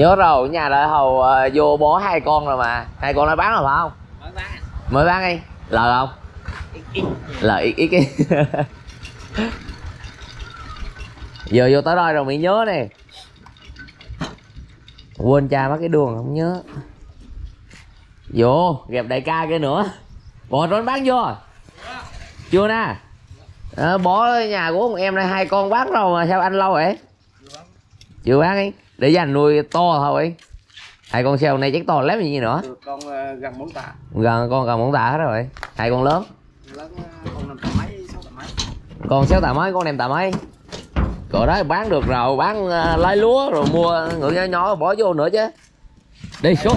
nhớ rồi nhà đợi hầu ờ, vô bó hai con rồi mà. Hai con đã bán rồi phải không? Mới bán. Mới bán đi. Lời không? Lời ít ít giờ vô tới đây rồi mới nhớ nè. Quên cha mất cái đường không nhớ. Vô gặp đại ca kia nữa. Bò trốn bán vô chưa nè. À, bỏ nhà của ông em này hai con bán rồi mà sao anh lâu vậy? Chưa bán đi để dành nuôi to thôi. Hai con xeo này chắc to lắm gì nữa. Được con ờ, gần bốn tạ. Gần con gần bốn tạ hết rồi. Hai con lớn. Lớn ờ, con năm tạ mấy sáu tạ mấy. Con sáu tạ mấy con em tạ mấy. Cỡ đó bán được rồi bán uh, lấy lúa rồi mua ngựa nhỏ nhỏ bỏ vô nữa chứ. Đi xuống.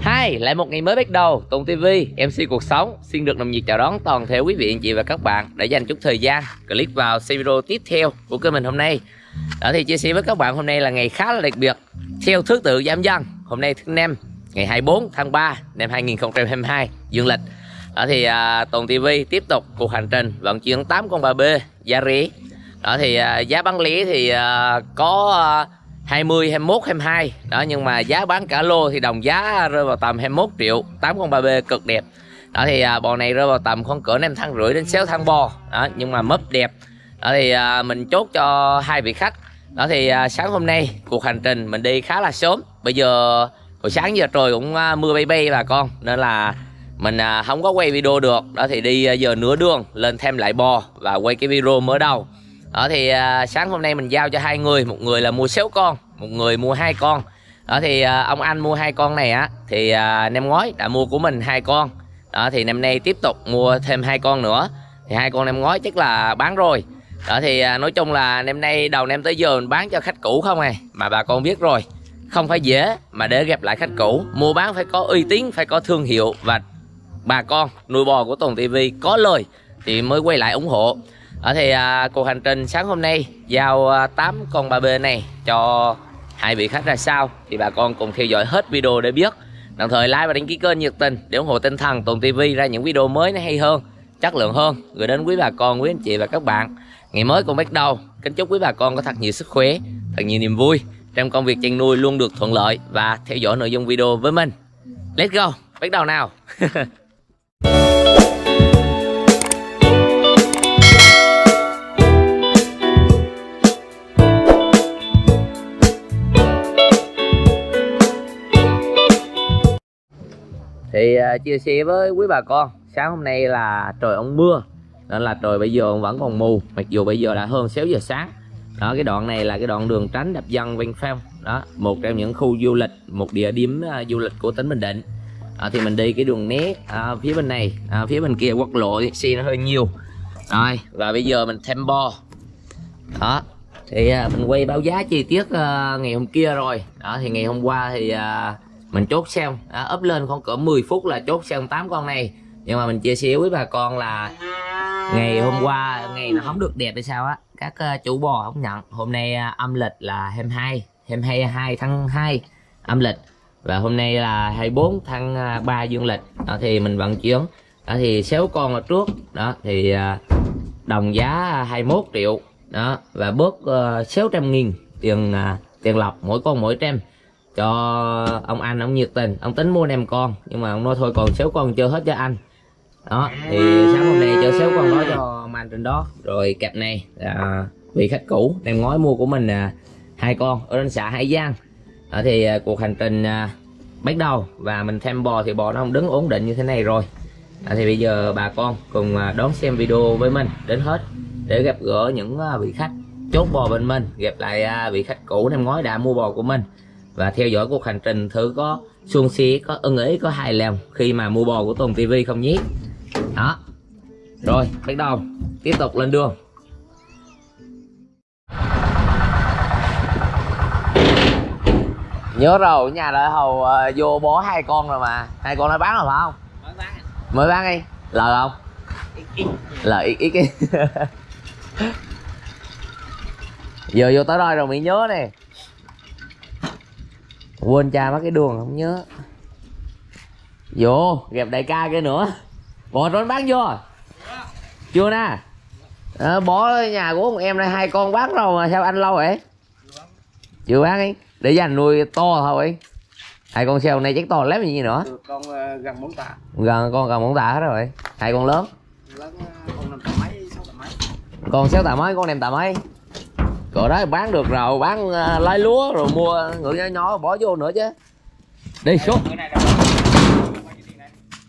Hai, lại một ngày mới bắt đầu, Tùng TV, MC Cuộc Sống. Xin được nồng nhiệt chào đón toàn thể quý vị anh chị và các bạn. Để dành chút thời gian click vào xem video tiếp theo của kênh mình hôm nay. Đó thì chia sẻ với các bạn hôm nay là ngày khá là đặc biệt theo thứ tự giám dân. Hôm nay thứ năm, ngày 24 tháng 3 năm 2022 dương lịch. Đó thì à, Tùng TV tiếp tục cuộc hành trình vận chuyển 8 con 3B giá rẻ. Đó thì à, giá bán lẻ thì à, có à, 20, 21, 22 đó nhưng mà giá bán cả lô thì đồng giá rơi vào tầm 21 triệu 8 con 3B cực đẹp đó thì à, bò này rơi vào tầm khoảng cỡ 5 tháng rưỡi đến 6 tháng bò đó nhưng mà mấp đẹp đó thì à, mình chốt cho hai vị khách. Đó thì à, sáng hôm nay cuộc hành trình mình đi khá là sớm. Bây giờ hồi sáng giờ trời cũng à, mưa bay bay bà con nên là mình à, không có quay video được. Đó thì đi à, giờ nửa đường lên thêm lại bò và quay cái video mới đầu. Đó thì à, sáng hôm nay mình giao cho hai người một người là mua sáu con một người mua hai con. Đó thì à, ông anh mua hai con này á thì à, năm ngoái đã mua của mình hai con. Đó thì năm nay tiếp tục mua thêm hai con nữa. Thì hai con năm ngoái chắc là bán rồi đó thì à, nói chung là năm nay đầu năm tới giờ mình bán cho khách cũ không à? Mà bà con biết rồi không phải dễ mà để gặp lại khách cũ. Mua bán phải có uy tín phải có thương hiệu và bà con nuôi bò của Tùng TV có lời thì mới quay lại ủng hộ. Ở thì à, cuộc hành trình sáng hôm nay giao à, 8 con ba b này cho hai vị khách ra sao thì bà con cùng theo dõi hết video để biết. Đồng thời like và đăng ký kênh nhiệt tình để ủng hộ tinh thần Tùng TV ra những video mới nó hay hơn chất lượng hơn. Gửi đến quý bà con quý anh chị và các bạn ngày mới cũng bắt đầu. Kính chúc quý bà con có thật nhiều sức khỏe, thật nhiều niềm vui. Trong công việc chăn nuôi luôn được thuận lợi và theo dõi nội dung video với mình. Let's go. Bắt đầu nào. Thì à, chia sẻ với quý bà con, sáng hôm nay là trời ông mưa nên là trời bây giờ vẫn còn mù. Mặc dù bây giờ đã hơn 6 giờ sáng. Đó cái đoạn này là cái đoạn đường tránh đập dân ven phèo đó một trong những khu du lịch một địa điểm uh, du lịch của tỉnh Bình Định. À, thì mình đi cái đường né à, phía bên này à, phía bên kia quốc lộ thì xe nó hơi nhiều. Rồi và bây giờ mình thêm bo. Đó thì à, mình quay báo giá chi tiết à, ngày hôm kia rồi. Đó thì ngày hôm qua thì à, mình chốt xem à, up lên khoảng cỡ 10 phút là chốt xem 8 con này nhưng mà mình chia sẻ với bà con là ngày hôm qua ngày nó không được đẹp hay sao á? Các uh, chủ bò không nhận. Hôm nay uh, âm lịch là 22 22 2 tháng 2 âm lịch. Và hôm nay là 24 tháng uh, 3 dương lịch. Đó thì mình vận chuyển. Đó thì 6 con ở trước. Đó thì đồng giá 21 triệu. Đó và bớt uh, 600 nghìn tiền uh, tiền lọc mỗi con mỗi trăm cho ông anh ông nhiệt tình. Ông tính mua nem con. Nhưng mà ông nói thôi còn 6 con chưa hết cho anh đó thì sáng hôm nay cho 6 con đó cho anh trên đó. Rồi cặp này là vị khách cũ nem ngói mua của mình là hai con ở trên xã Hải Giang. Đó thì à, cuộc hành trình à, bắt đầu và mình thêm bò thì bò nó không đứng ổn định như thế này rồi. À, thì bây giờ bà con cùng à, đón xem video với mình đến hết để gặp gỡ những à, vị khách chốt bò bên mình gặp lại à, vị khách cũ năm ngoái đã mua bò của mình. Và theo dõi cuộc hành trình thử có suôn xí có ưng ý có hài lòng khi mà mua bò của Tùng TV không nhé đó. Rồi bắt đầu tiếp tục lên đường. Nhớ rồi nhà đợi hầu uh, vô bó hai con rồi mà. Hai con đã bán rồi phải không? Mới bán. Mới bán đi. Lời không? Lời ít. Ít cái giờ vô tới đây rồi mới nhớ nè. Quên cha mất cái đường không nhớ. Vô gặp đại ca kia nữa bò trốn bán vô chưa nè. À, bỏ nhà của ông em này hai con bán rồi mà sao anh lâu vậy? Chưa bán đi để dành nuôi to thôi. Hai con seo này chắc to lắm gì nữa. Được con ờ, gần bốn tạ. Gần con gần món tạ hết rồi. Hai con lớn. Lớn ờ, con năm tạ mấy sáu tạ mấy. Con sáu tạ mấy con em tạ mấy. Cỡ đó bán được rồi bán uh, lái lúa rồi mua ngựa nhỏ nhỏ bỏ vô nữa chứ. Đi xuống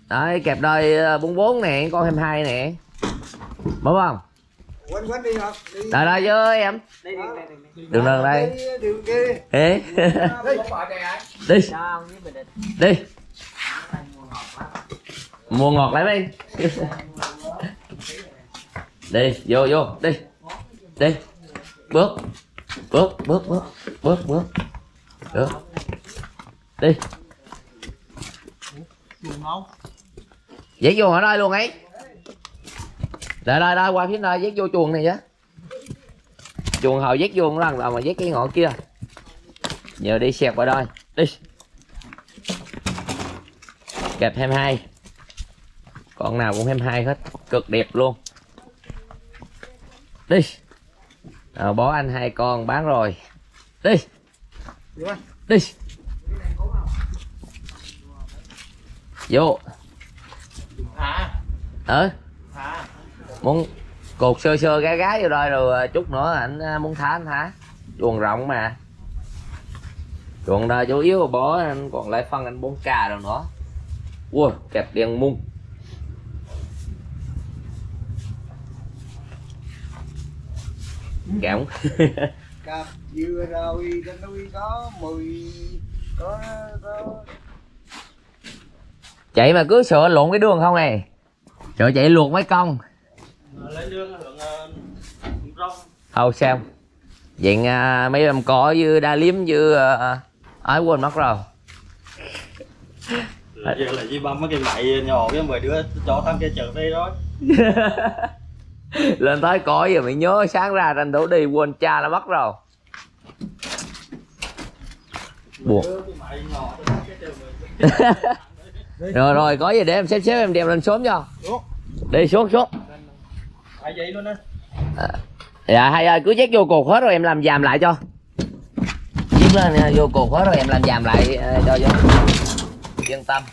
đấy kẹp đôi ờ, 44 nè con 22 nè. Đúng không? Quên quên đi học đi. Đây đây với em. Đường đường đây? Đi đường kia Ê. đi. Đi. Mua ngọt lại đi. đi. Vô vô đi. Đi. Bước. Bước bước bước. Bước bước. Được. Đi dắt vô ở đây luôn ấy. Đây đây đây qua phía đây dắt vô chuồng này chứ chuồng hồi dắt vô một lần rồi mà dắt cái ngọn kia. Giờ đi xẹt vào đây. Đi. Kẹp 22 con nào cũng 22 hết. Cực đẹp luôn. Đi. À, bó anh hai con bán rồi. Đi. Đi. Vô ờ. Thả muốn cột sơ sơ gái gái vô đây rồi à, chút nữa anh à, muốn thả anh thả chuồng rộng mà. Chuồng đây chủ yếu bó anh còn lại phân anh 4 k rồi nữa. Ui kẹp đèn mung kẹo cặp vừa rồi trên núi có mười có có. Chạy mà cứ sợ lộn cái đường không này sợ chạy luộc mấy đường hưởng rong thôi sao? Vậy à, mấy em cỏ như đa liếm như à, ai quên mất rồi. Là giờ là chỉ băm mấy cái mậy nhỏ cái mười đứa cho thằng kia chở đây đó. Lên tới cỏ giờ mày nhớ sáng ra tranh thủ đi quên cha nó mất rồi. Buồn Thằng rồi rồi có gì để em xếp xếp em đem lên xuống cho. Đi xuống xuống. Vậy luôn á? Dạ hay ơi cứ dắt vô cột hết rồi em làm giàm lại cho. Dắt lên vô cột hết rồi em làm giàm lại ờ, cho cho yên tâm.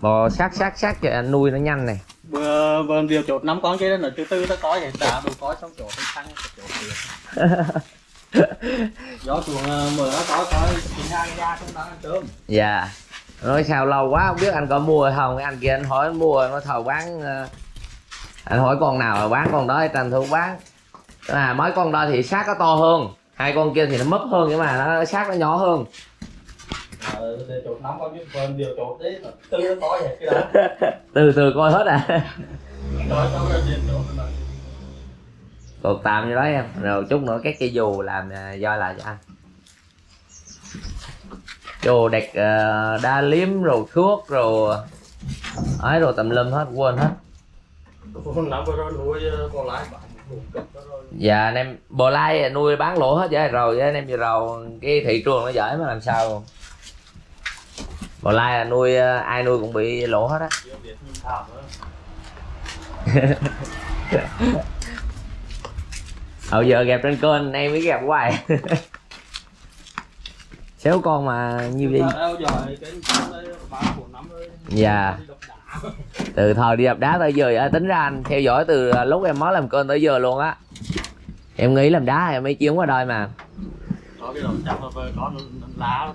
Bò sát sát sát cho anh nuôi nó nhanh này. Vừa vừa điều chột năm con đó là thứ tư nó có vậy. Trả đủ có xong chỗ chỗ tiền gió chuồng mở nó có có dạ. Nói sao lâu quá không biết anh có mua hay không. Cái anh kia anh hỏi anh mua nó thầu bán ờ, anh hỏi con nào là bán con đó thì tranh thủ bán. À mấy con đó thì xác nó to hơn hai con kia thì nó mấp hơn nhưng mà nó xác nó nhỏ hơn. Ờ là từ từ coi hết à. Cột tạm như đó em. Rồi chút nữa các cây dù làm à, do lại cho anh dù đẹp ờ, đa liếm rồi thuốc rồi ấy rồi tầm lâm hết quên hết. Rồi. Dạ anh em bò lai nuôi bán lỗ hết vậy rồi anh em vừa rồi cái thị trường nó giỏi mà làm sao. Bò lai là nuôi ờ, ai nuôi cũng bị lỗ hết á. Hồi giờ gặp trên kênh em mới gặp hoài xéo con mà như vậy. Dạ. Từ thời đi đập đá tới giờ à, tính ra anh theo dõi từ à, lúc em mới làm kênh tới giờ luôn á. Em nghĩ làm đá em mới chuyến qua đây mà. Có cái chặt có lá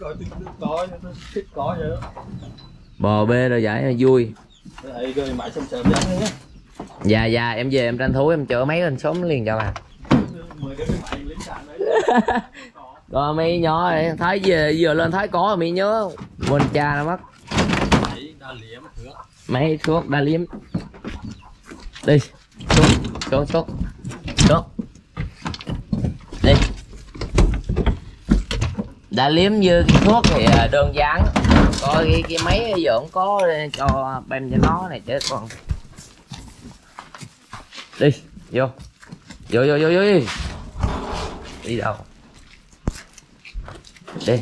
coi thích vậy đó. Bò bê rồi giải là vui. Sớm sớm dạ dạ em về em tranh thủ em chở mấy lên xóm liền cho mà mười cái mãi lính sàn đấy rồi mi nhỏ này thấy về giờ lên thấy có mi nhớ. Quên cha nó mất. Mấy thuốc đa liếm. Đi. Xuống xuống xuống. Xuống. Đi. Đa liếm như cái thuốc thì à, đơn giản. Có cái, cái máy giờ không có cho bem cho nó này chứ còn đi. Vô. Vô vô vô vô đi đâu? Đi.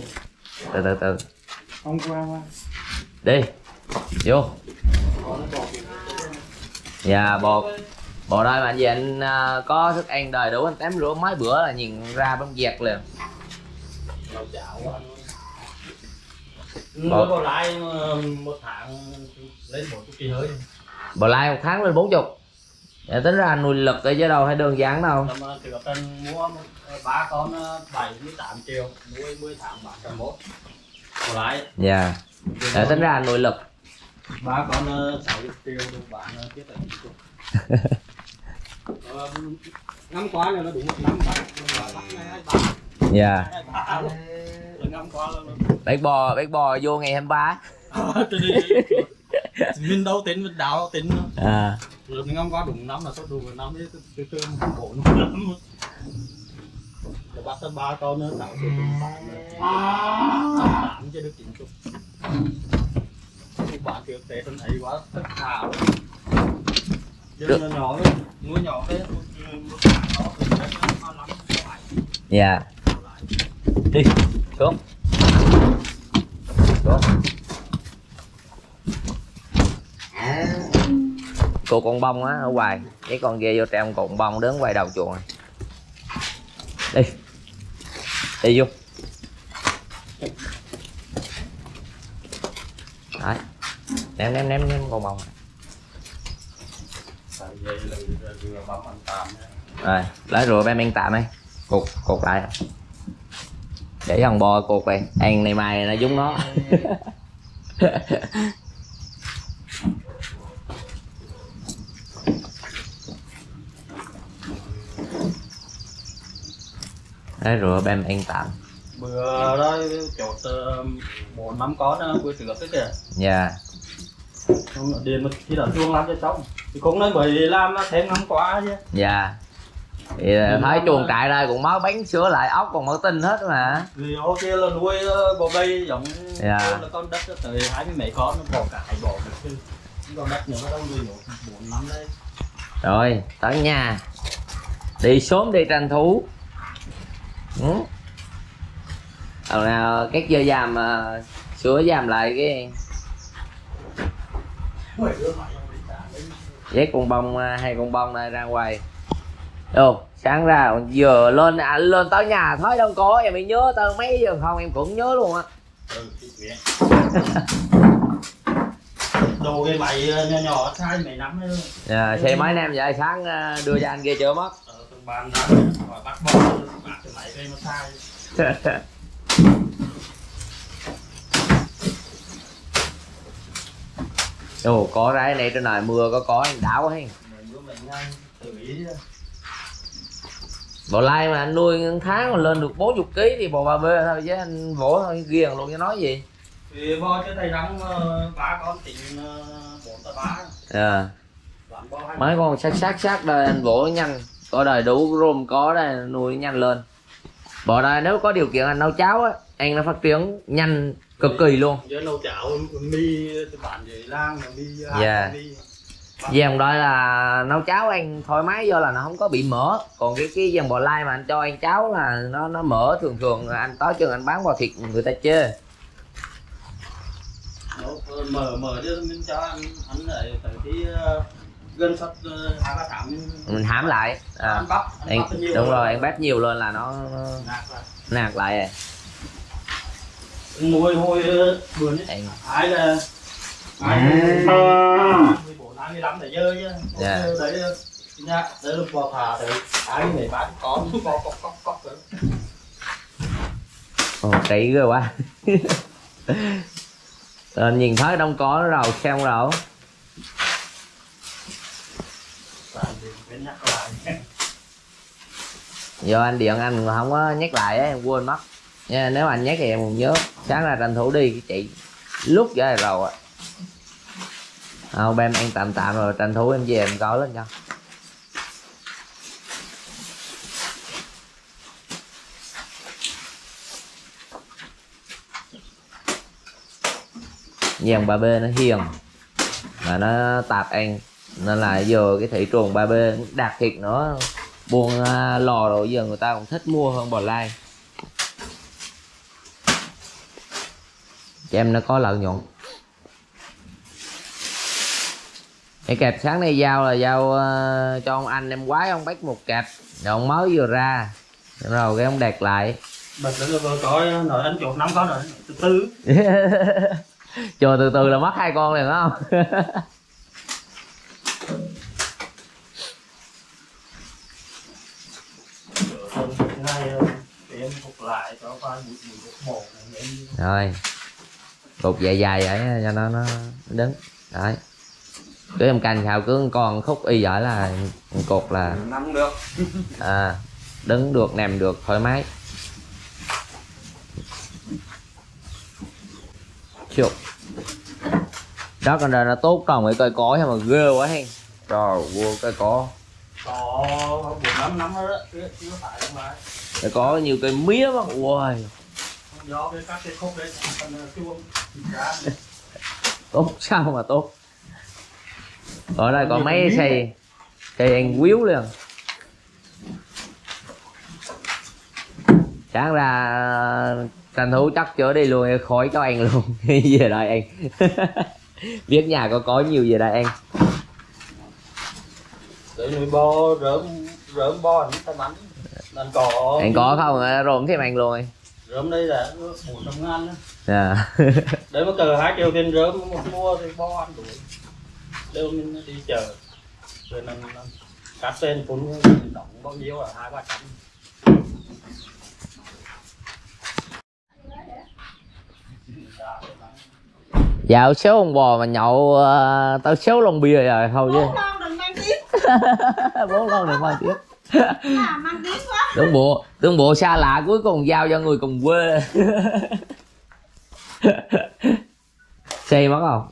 Từ từ từ. Hôm qua qua. Đi. Vô. Dạ bột bộ đây mà gì anh à, có thức ăn đầy đủ anh tắm rửa mấy bữa là nhìn ra bấm dẹt liền. Lâu chảo quá Bộ- bộ lại một tháng lấy một chút kỳ hơi. Bộ lai một tháng lên bốn chục Dạ, tính ra nuôi lực ở chứ đâu hay đơn giản đâu? Ờ, có tên mua ờ, ba con ờ, bảy mươi tám triệu nuôi 10 tháng bán trăm mốt Bộ lại dạ. Dạ, tính ra nuôi lực. Ba con ờ, sáu mươi triệu được bán ờ, tiếp chục Ờ, năm qua là nó đúng một năm bắt ba dạ. Ba bác bò bác bò vô ngày 23 Từ đi mình đâu tính mình đâu tính à rồi mình ngắm qua đúng năm là số đủ rồi năm ấy từ từ không khổ nữa lắm rồi bắt tới ba con nữa tạo sự tình bạn tám cho được chín chục thì bạn thực tế tôi thấy quá tất cả. Dân nhỏ đấy nuôi nhỏ đấy. Nó nó dạ. Đi xuống. Xuống cô con bông á, ở ngoài cái con kia vô trong cột bông đứng quay đầu chuồng này. đi. Đi vô. Đấy. Ném ném ném ném con bông. Này. rồi, lấy rùa em ăn tạm ấy cột cột lại. Để thằng bò cột vậy ăn này mai nó giống nó. lấy rượu em ăn tạm. Bữa đó chột ờ, bốn năm con ờ, bữa trước cái kìa. Dạ. Không, điện một khi đã chuông làm cho xong thì cũng nói bởi vì làm thêm năm quá chứ. Dạ. Thì thấy chuồng trại đây cũng mới bánh sữa lại ốc còn mới tinh hết mà. Vì hôm kia là nuôi ờ, bò bay giống Dạ. là con đất tới hai mươi mấy con nó bỏ cả hai bỏ được con đất nó đâu nuôi bốn năm đấy. Rồi tới nhà. Đi sớm đi tranh thủ ừ. Nào các giờ giam uh, sửa giam lại cái mày với con bông à, hai con bông này ra ngoài. Ồ, sáng ra giờ lên à, lên tới nhà thấy đâu có em mới nhớ tới mấy giờ không em cũng nhớ luôn á. Ừ đồ cái mày ờ, nhỏ nhỏ sai mấy năm đấy à, xe mấy năm vậy sáng à, đưa cho anh kia chưa mất ở từng bàn ra và bắt bỏ bắt cái mày đây nó sai. Ồ, có cái này trên này mưa có có anh đảo hay chứ Bò lai mà anh nuôi tháng mà lên được 40 kg thì bò ba bê thôi chứ anh vỗ thôi ghiền luôn chứ nói gì? Thì bo cho thầy đóng ờ, ba con tính ờ, bốn tờ ba à, mấy con sát sát sát đây anh vỗ nhanh có đầy đủ room có đây nuôi nhanh lên. Bò đây nếu có điều kiện anh nấu cháo á ăn nó phát triển nhanh cực kỳ luôn. Giờ nấu chảo mi từ bản về lang mi Dạ. dàn đây là nấu cháo ăn thoải mái do là nó không có bị mỡ. Còn cái cái dàn bò lai mà anh cho ăn cháo là nó nó mỡ thường thường anh tới chừng anh bán bò thịt người ta chê. Nấu ờ, mở mở cho mình cho ăn ăn lại khi ờ, gần sắp ờ, hai ba tháng mình hãm lại. À, ăn bắp ăn ăn, bắp đúng rồi. ăn bát nhiều lên là nó, nạc lại. rồi. Nuôi hồi ờ, bữa ấy. Ai là ai bốn hai mươi lăm để dơ chứ. Dạ. đấy ờ, nha đấy là bò thả đấy ai mấy bán con bò cóc cóc cóc rồi Ồ, kỹ ghê quá. Ờ, nhìn thấy đông có nó rồi xem rồi Bạn nhắc lại do anh điện anh không có nhắc lại ấy, em quên mất. Nha nếu anh nhắc thì em còn nhớ. Sáng ra tranh thủ đi chị lúc giờ rồi không em ăn tạm tạm rồi tranh thủ em về em coi lên cho. Dàn ba b nó hiền mà nó tạp ăn nên là giờ cái thị trường ba b đạt thịt nữa. Buôn à, lò rồi giờ người ta còn thích mua hơn bò lai. Cho em nó có lợi nhuận. Cái kẹp sáng nay giao là giao ờ, cho ông anh em quái ông bách một kẹp. Rồi ông mới vừa ra. Rồi cái ông đẹp lại. Bật lên rồi coi rồi anh chuột năm con rồi từ từ. Chờ từ từ là mất hai con liền đó không em phục lại cho coi bụi bụi bụi một này vậy rồi. Cột dài dài vậy cho nó nó đứng. Đấy. Cứ em canh sao cứ con khúc y giỏi là cột là nắm được. À, đứng được nằm được thoải mái. Chụp. Đó con đời nó tốt còn mấy cây cối mà ghê quá hen. Rồi vua cây cỏ. Có buồn lắm lắm đó. Chứ chứ phải không phải cây cỏ nhiều cây mía mà ui tốt sao mà tốt? Ở đây còn mấy xây xây ăn quýu liền. Sáng ra tranh thủ chắc chở đi luôn khỏi cho ăn luôn. Về đây ăn. Biết nhà có có nhiều về đây ăn. Để nuôi bo rớm rớm bo anh tay bắn anh có ăn có không? Rồi thêm ăn luôn rớm đây là bốn trăm ngàn đó. à. đấy mà cờ hai triệu tiền rớm một mua thì bo ăn đủ. Đều mình đi chờ rồi nó cắt tên cũng đóng bao nhiêu là hai ba trăm. Dạo xéo con bò mà nhậu uh, tao xéo lon bia rồi thôi chứ Bốn con đừng mang tiếng bốn lon được bao tiếp à, mang tiếng quá. Tướng bộ tướng bộ xa lạ cuối cùng giao cho người cùng quê. Xây mất không?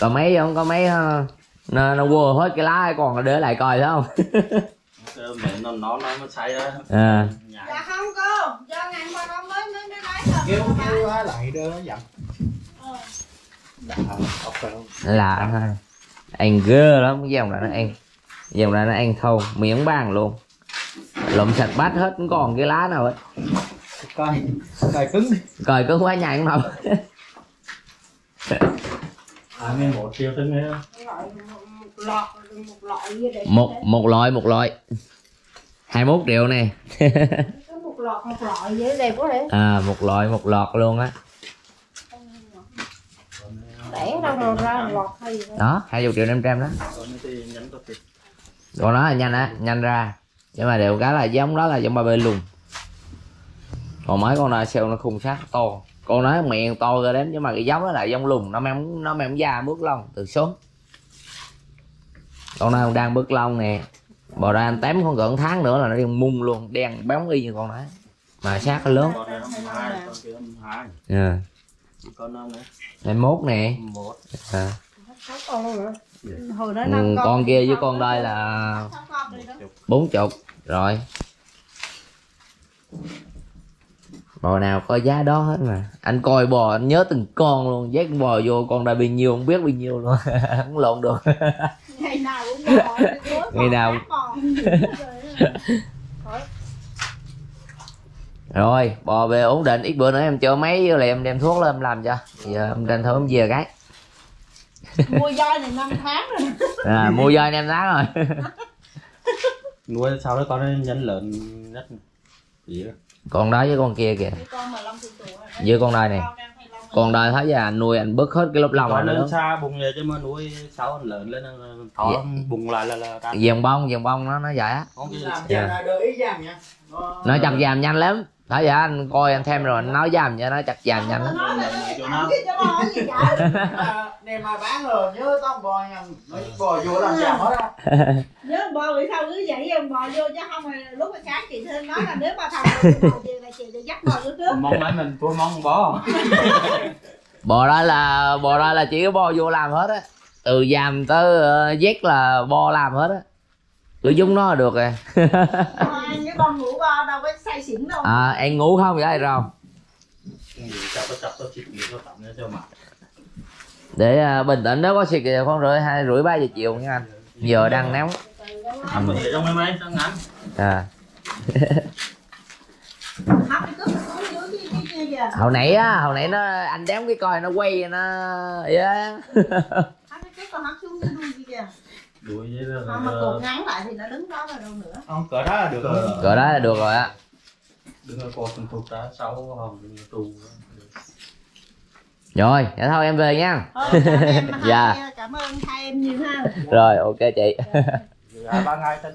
Còn mấy không? Có mấy ờ, nó nó quơ hết cái lá còn nó để lại coi thấy không? Mẹ nó nó nó mới say đó à dạ không cô do ngày hôm qua con mới mới mới lấy rồi kêu kêu lại đưa nó Ờ. lạ thôi ăn ghê lắm cái dòng này nó ăn dòng này nó ăn thâu miếng bàn luôn. Lụm sạch bát hết không còn cái lá nào hết. Coi coi cứng đi. Coi cứ quá nhanh không đâu à nghe một Loại một một loại một một loại một loại. 21 triệu này có một lọt một loại gì đẹp quá đấy à một loại một lọt luôn á. Để đâu mà ra một lọt hay gì đó. Đó 20 triệu 500 đó còn còn đó là nhanh á nhanh ra. Nhưng mà đều cái là giống đó là giống ba bê luôn. Còn mấy con này sale nó khung sát to. Con nói miệng to ra đến nhưng mà cái giống đó là giống lùn. Nó mang nó mang da bước lông từ sớm. Con này đang bước lông nè. Bò ra anh tém con gần tháng nữa là nó đi mung luôn đen bóng y như con đó mà sát nó lớn. Con này nó hai. Con nó con nó này mốt nè. À. con hồi đó ừ, năm con con kia với con đây là con bốn chục rồi. Bò nào có giá đó hết mà. Anh coi bò anh nhớ từng con luôn. Dắt bò vô con đây bao nhiêu không biết bao nhiêu luôn. Không lộn được. Ngày nào cũng bò Ngày nào rồi bò về ổn định. Ít bữa nữa em cho mấy với lại em đem thuốc lên em làm cho. Giờ em tranh thủ em về cái mua voi này năm tháng rồi. À, mua voi em tháng rồi. Nuôi sau đó con nó nhân lợn rất gì đó. Con đó với con kia kìa. Với con đây này. Con đây thấy giờ anh nuôi anh bớt hết cái lớp lông con này nữa lên xa bùng về chứ mà nuôi sau con lợn lên thỏ Dạ. bùng lại là là dòng bông dòng bông nó nó vậy á. Dạ. cho là nó chặt giảm nhanh lắm thấy giờ anh coi anh thêm rồi anh nói giảm cho nó. chặt giảm nhanh bò vậy? nên mà bán rồi nhớ tao bò nói bò vô làm giảm hết á. Nhớ bò vì sao cứ vậy ông bò vô chứ không thì lúc mà sáng chị Thơm nói là nếu mà thằng bò về là chị để dắt bò vô trước. mong mấy mình tôi mong bó bò đó là bò đó là chỉ có bo vô làm hết á. Từ giàm tới uh, dét là bo làm hết á cứ dùng nó là được rồi Mà cái con ngủ bò đâu có say xỉn đâu. à, em ngủ không vậy rồi để uh, bình tĩnh đó có xịt kìa con rưỡi hai rưỡi ba giờ chiều nha anh. Giờ đang nóng. À. Hồi nãy á hồi nãy nó anh đếm cái coi nó quay nó yeah. Đuổi với là không mà cột ngắn lại thì nó đứng đó là đâu nữa. Không cỡ đó là được rồi. Cỡ đó là được rồi á. Đừng có cột từng thục ra sau hồng tù. Rồi dạ thôi em về nha. Thôi cảm em Dạ. cảm ơn hai em nhiều ha. Rồi ok chị. Ba ngày ta